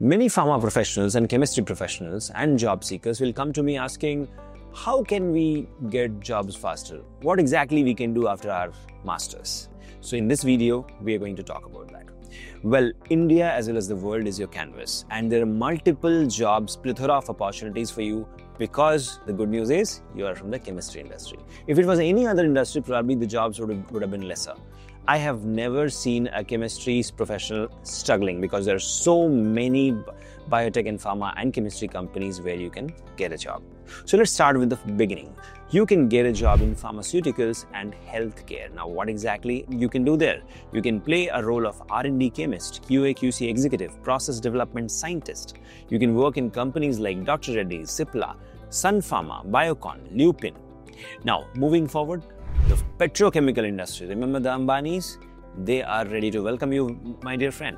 Many pharma professionals and chemistry professionals and job seekers will come to me asking, how can we get jobs faster? What exactly we can do after our masters? So in this video, we are going to talk about that. Well, India as well as the world is your canvas, and there are multiple jobs, plethora of opportunities for you because the good news is you are from the chemistry industry. If it was any other industry, probably the jobs would have, would have been lesser. I have never seen a chemistry professional struggling because there are so many biotech and pharma and chemistry companies where you can get a job. So let's start with the beginning. You can get a job in pharmaceuticals and healthcare. Now, what exactly you can do there? You can play a role of R&D chemist, QA/QC executive, process development scientist. You can work in companies like Dr. Reddy's, Cipla, Sun Pharma, Biocon, Lupin. Now, moving forward, petrochemical industry. Remember the Ambanis? They are ready to welcome you, my dear friend.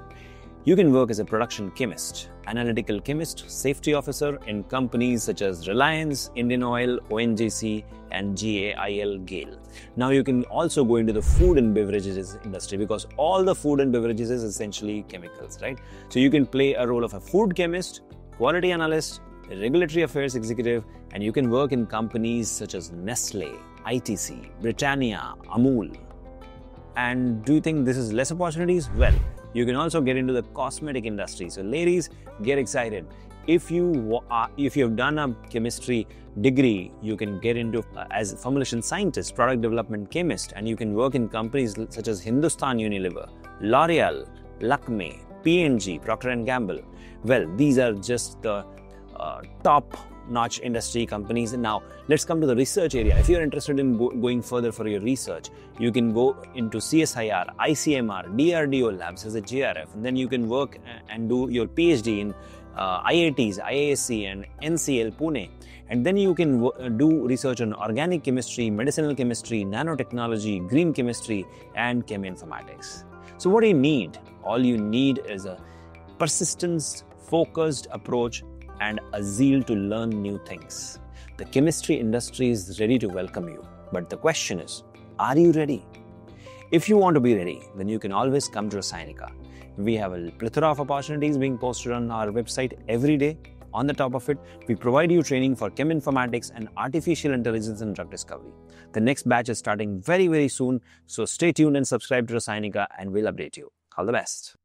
You can work as a production chemist, analytical chemist, safety officer in companies such as Reliance, Indian Oil, ONGC, and GAIL GAIL. Now you can also go into the food and beverages industry because all the food and beverages is essentially chemicals, right? So you can play a role of a food chemist, quality analyst, regulatory affairs executive, and you can work in companies such as Nestle, ITC, Britannia, Amul. And do you think this is less opportunities? Well, you can also get into the cosmetic industry. So, ladies, get excited. If you are, if you have done a chemistry degree, you can get into uh, as formulation scientist, product development chemist, and you can work in companies such as Hindustan Unilever, L'Oreal, Lakme, P&G, Procter and Gamble. Well, these are just the uh, top notch industry companies. And now let's come to the research area. If you're interested in go- going further for your research, you can go into CSIR, ICMR, DRDO labs as a JRF, and then you can work and do your PhD in uh, IITs, IISc, and NCL Pune. And then you can w- do research on organic chemistry, medicinal chemistry, nanotechnology, green chemistry, and cheminformatics. So, what do you need? All you need is a persistence focused approach and a zeal to learn new things. The chemistry industry is ready to welcome you. But the question is, are you ready? If you want to be ready, then you can always come to Rasayanika. We have a plethora of opportunities being posted on our website every day. On the top of it, we provide you training for cheminformatics and artificial intelligence and drug discovery. The next batch is starting very, very soon, so stay tuned and subscribe to Rasayanika and we'll update you. All the best.